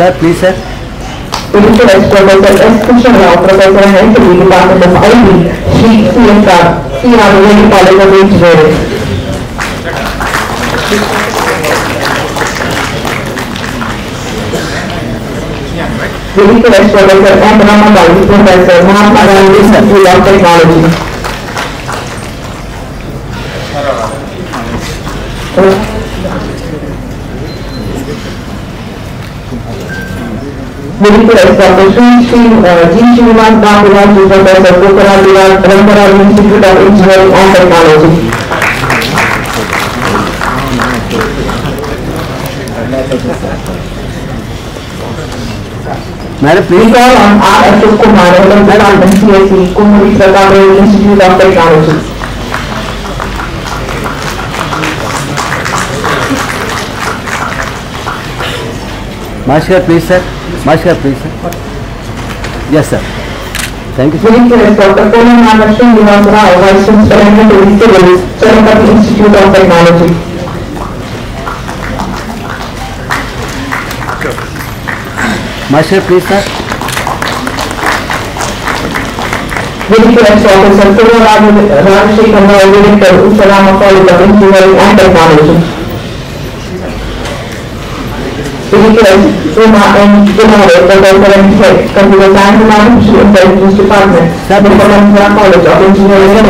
Sir, please, sir. Ridiculous Professor S. Krishna Rao, Professor Henry, Department of IB, Shri CSR, C.R. Reddy College of Engineering. Ridiculous Professor M. Ramadhan, Professor Mahatma Gandhi School of Technology. Ridiculous Dr. Sri Sri uh, G. Srinivas Bhaviraj, Professor Pokhara Virat, Ramparaj Institute of Engineering and Technology. Madam, We please. call on R. Ashok Kumar, Head of Department CSE, Kumari Pratap Mashkar, please, sir. Mashkar, please, sir. Yes, sir. Thank you, sir. Ridiculous Dr. Polan Ramakrishnan Nivas Rao, Vice Superintendent of Civil, Cherapati Institute of Technology. Mashkar, please, sir. Ridiculous Professor Purva Rajashekhar Rao, Director, Usarama College of Engineering and Technology. because Uma and Gennaro, the conference head, computer science and artificial intelligence department at the Columbia Engineering and